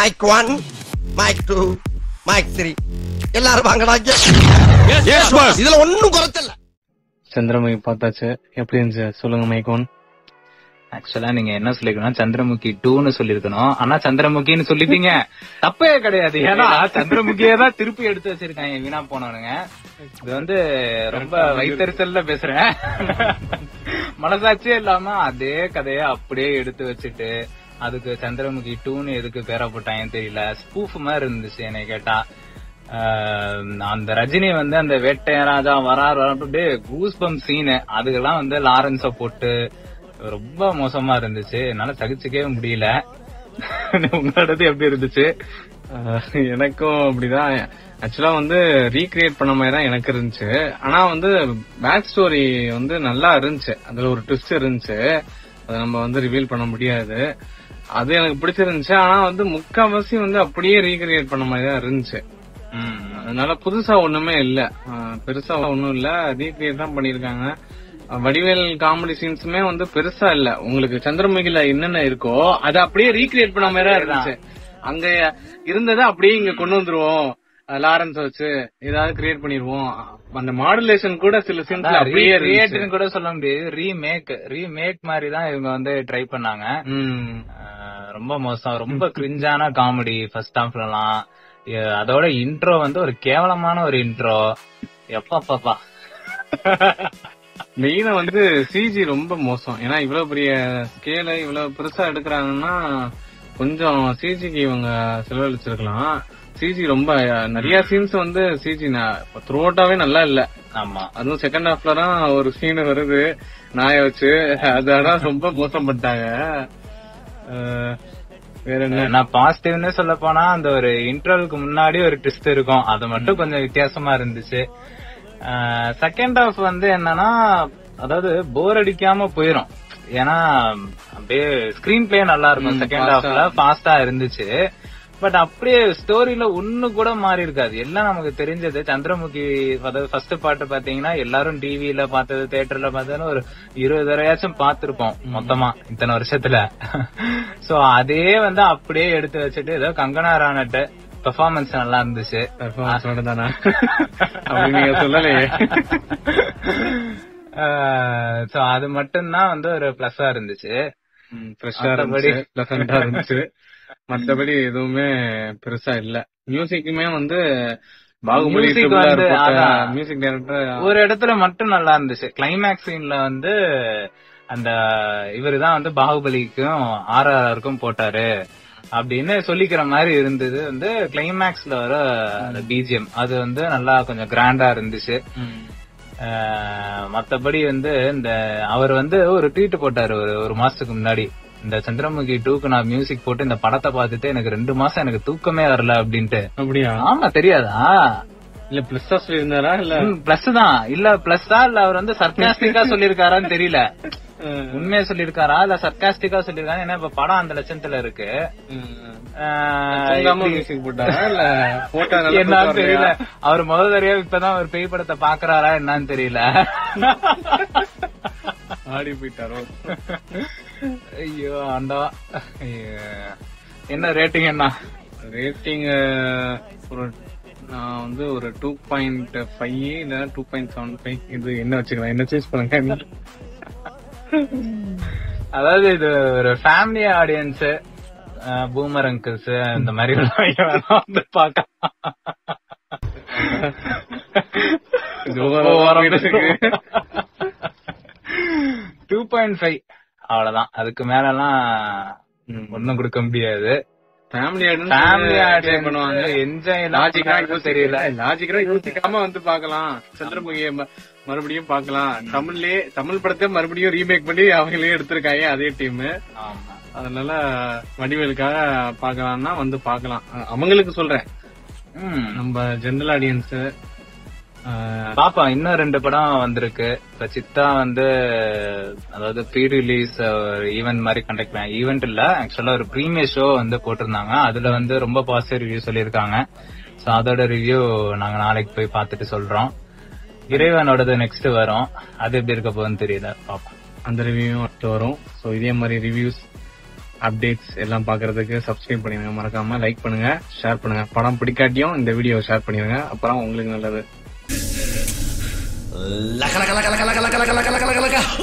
Mic one mic two mic three எல்லாரும் வாங்கடா. இதுல ஒண்ணும் குறைச்சல சந்திரமுகி பார்த்தாச்சு. எப்படி இருந்துச்சு? சொல்லுங்க மைக்கோன் ஆக்சுவலா நீங்க என்ன சொல்லிருக்கணும் சந்திரமுகி டூன்னு சொல்லிருக்கணும். ஆனா சந்திரமுகின்னு சொல்லிட்டீங்க. தப்பே கிடையாது. ஏன்னா சந்திரமுகியே தான் திருப்பி எடுத்து வச்சிருக்காங்க. வீணா போனவனுங்க. இது வந்து ரொம்ப வைத்தறிச்சல்ல பேசுறேன். மனசாட்சியே இல்லாம அதே கதைய அப்படியே எடுத்து வச்சுட்டு அதுக்கு சந்திரமுகி டூன்னு எதுக்கு பேர போட்டாங்கன்னு தெரியல. ஸ்பூஃப் மாதிரி இருந்துச்சு என்னை கேட்டா. அந்த ரஜினி வந்து அந்த வேட்டையராஜா வரார் அப்படியே கூஸ் பம் சீனு அதுக்கெல்லாம் வந்து லாரன்ஸ போட்டு ரொம்ப மோசமா இருந்துச்சு. என்னால சகிச்சுக்கவே முடியல. உங்களோடது எப்படி இருந்துச்சு? எனக்கும் அப்படிதான். ஆக்சுவலா வந்து ரீக்ரியேட் பண்ண மாதிரி தான் எனக்கு இருந்துச்சு. ஆனா வந்து பேக் ஸ்டோரி வந்து நல்லா இருந்துச்சு. அதுல ஒரு ட்விஸ்ட் இருந்துச்சு. அதை நம்ம வந்து ரிவீல் பண்ண முடியாது. அது எனக்கு பிடிச்சிருந்துச்சு ஆனா வந்து முக்காவாசி வந்து அப்படியே ரீக்ரியேட் பண்ண மாதிரி தான் இருந்துச்சு. அதனால புதுசா ஒண்ணுமே இல்ல பெருசா ஒண்ணும் இல்ல ரீக்ரியேட் தான் பண்ணிருக்காங்க வடிவேல் காமெடி சீன்ஸுமே வந்து பெருசா இல்ல உங்களுக்கு சந்திரமுகில என்னென்ன இருக்கோ அதை அப்படியே ரீக்ரியேட் பண்ண மாதிரி தான் இருந்துச்சு அங்க இருந்ததை அப்படியே இங்க கொண்டு வந்துருவோம் லாரன்ஸ் வச்சு ஏதாவது கிரியேட் பண்ணிருவோம் அந்த மாடுலேஷன் கூட சில சீன்ஸ்ல அப்படியே. ரீக்ரியேட்னு கூட சொல்ல முடியாது ரீமேக் ரீமேக் மாதிரி தான் இவங்க வந்து ட்ரை பண்ணாங்க ரொம்ப மோசம். ரொம்ப கிரிஞ்சான காமெடி ஃபர்ஸ்ட் ஹாஃப்லலாம் அதோட இன்ட்ரோ வந்து ஒரு கேவலமான ஒரு இன்ட்ரோ எப்பா மெயினா வந்து சிஜி ரொம்ப மோசம். ஏன்னா இவ்வளவு பெரிய ஸ்கேல இவ்வளவு பெருசா எடுக்கிறாங்கன்னா கொஞ்சம் சிஜிக்கு இவங்க செலவழிச்சிருக்கலாம். சிஜி ரொம்ப நிறைய சீன்ஸ் வந்து சிஜி த்ரூ அவுட்டாவே நல்லா இல்ல. ஆமா. அதுவும் செகண்ட் ஹாஃப்ல தான் ஒரு சீன் வருது. நாய வச்சு அதான் ரொம்ப மோசம் பண்ணிட்டாங்க வேற என்ன? நான் பாசிட்டிவ்னு சொல்ல போனா அந்த ஒரு இன்டர்வலுக்கு முன்னாடி ஒரு ட்விஸ்ட் இருக்கும். அது மட்டும் கொஞ்சம் வித்தியாசமா இருந்துச்சு. செகண்ட் ஹாஃப் வந்து என்னன்னா அதாவது போர் அடிக்காம போயிரும். ஏன்னா அப்படியே ஸ்கிரீன் பிளே நல்லா இருக்கும் செகண்ட். ஹாஃப்ல ஃபாஸ்டா இருந்துச்சு. பட் அப்படியே ஸ்டோரியில ஒண்ணு கூட மாறி இருக்காது. எல்லாம் நமக்கு தெரிஞ்சது. சந்திரமுகி அதாவது ஃபர்ஸ்ட் பாட்டு பாத்தீங்கன்னா எல்லாரும் டிவில பார்த்தது தியேட்டர்ல பார்த்ததுன்னு ஒரு இருபது தடவையாச்சும் பார்த்திருப்போம் மொத்தமா இத்தனை வருஷத்துல. சோ அதே வந்து அப்படியே எடுத்து வச்சுட்டு ஏதோ கங்கனா ராணட் பெர்ஃபார்மன்ஸ் நல்லா இருந்துச்சு. பெர்ஃபார்மன்ஸோட தானா அப்படி நீங்க சொல்லலையே. சோ அது மட்டும்தான் வந்து ஒரு பிளஸ்ஸா இருந்துச்சு. ஃப்ரெஷ்ஷா மத்தபடி- இருந்துச்சு பிளசண்டா இருந்துச்சு. மத்தபடி எதுவுமே பெருசா இல்ல. மியூசிக்குமே வந்து பாகுபலி. மியூசிக் டைரக்டர் ஒரு இடத்துல மட்டும் நல்லா இருந்துச்சு. கிளைமேக்ஸ் சீன்ல வந்து அந்த இவருதான் வந்து பாகுபலிக்கும் ஆர்ஆர்ஆருக்கும் போட்டாரு அப்படின்னு சொல்லிக்கிற மாதிரி இருந்தது. வந்து கிளைமேக்ஸ்ல வர அந்த பிஜிஎம் அது வந்து நல்லா கொஞ்சம் கிராண்டா இருந்துச்சு. மத்தபடி வந்து இந்த அவர் வந்து ஒரு ட்வீட் போட்டாரு ஒரு ஒரு மாசத்துக்கு முன்னாடி. இந்த சந்திரமுகி டூக்கு நான் மியூசிக் போட்டு இந்த படத்தை பார்த்துட்டு எனக்கு ரெண்டு மாசம் எனக்கு தூக்கமே வரல அப்படின்ட்டு. அப்படியா? ஆமா தெரியாதா? இல்ல பிளஸ்ஸா சொல்லியிருந்தாரா இல்ல? பிளஸ் தான். இல்ல பிளஸ்ஸா இல்ல அவர் வந்து சர்க்காஸ்டிக்கா சொல்லிருக்காரான்னு தெரியல. உண்மையா சொல்லிருக்காரா இல்ல சர்க்காஸ்டிக்கா சொல்லிருக்காரு ஏன்னா இப்ப படம் அந்த லட்சத்துல இருக்கு. என்னன்னு தெரியல? அவர் முதல் தடவையா இப்பதான் ஒரு பேய் படத்தை பாக்குறாரா என்னன்னு தெரியல. ஆடி போயிட்டாரோ? ஐயோ ஆண்டவா. ஐயோ. என்ன ரேட்டிங் என்ன ரேட்டிங் ஒரு நான் வந்து ஒரு டூ பாயிண்ட் ஃபைவ் இல்ல டூ பாயிண்ட் செவன் ஃபைவ் இது என்ன வச்சுக்கலாம்? என்ன சூஸ் பண்ணுங்க அதாவது இது ஒரு ஃபேமிலி ஆடியன்ஸ் பூமர் அங்கிள்ஸ் இந்த மாதிரி வந்து பார்க்கலாம். டூ பாயிண்ட் ஃபைவ் அவ்வளவுதான். அதுக்கு மேல எல்லாம் ஒண்ணும் கொடுக்க முடியாது. சந்திரமுகிய மறுபடியும் பார்க்கலாம். தமிழ்லயே தமிழ் படத்தை மறுபடியும் ரீமேக் பண்ணி அவங்களே எடுத்திருக்காங்க அதே டீம் ஆமா. அதனால வடிவேலுக்காக பார்க்கலாம்னா வந்து பார்க்கலாம். அ- அவங்களுக்கு சொல்றேன். நம்ம ஜெனரல் ஆடியன்ஸ் பாப்பா இன்னும் ரெண்டு படம் வந்திருக்கு. இப்ப சித்தா வந்து அதாவது ப்ரீ ரிலீஸ் ஈவென்ட் மாதிரி கண்டக்ட் பண்ண ஈவென்ட் இல்ல ஆக்சுவலா ஒரு ப்ரீமியர் ஷோ வந்து போட்டிருந்தாங்க. அதுல வந்து ரொம்ப பாசிட்டிவ் ரிவ்யூ சொல்லியிருக்காங்க. சோ அதோட ரிவ்யூ நாங்க நாளைக்கு போய் பார்த்துட்டு சொல்றோம். இறைவனோடது நெக்ஸ்ட் வரும். அது எப்படி இருக்க போகுதுன்னு தெரியல பாப்போம். அந்த ரிவ்யூவும் வரும். ஸோ இதே மாதிரி ரிவ்யூஸ் அப்டேட்ஸ் எல்லாம் பாக்குறதுக்கு சப்ஸ்கிரைப் பண்ணிருங்க மறக்காம லைக் பண்ணுங்க ஷேர் பண்ணுங்க. படம் பிடிக்காட்டியும் இந்த வீடியோ ஷேர் பண்ணிருங்க அப்புறம் உங்களுக்கு நல்லது. Laka, laka, laka, laka, laka, laka, laka, laka, laka, laka.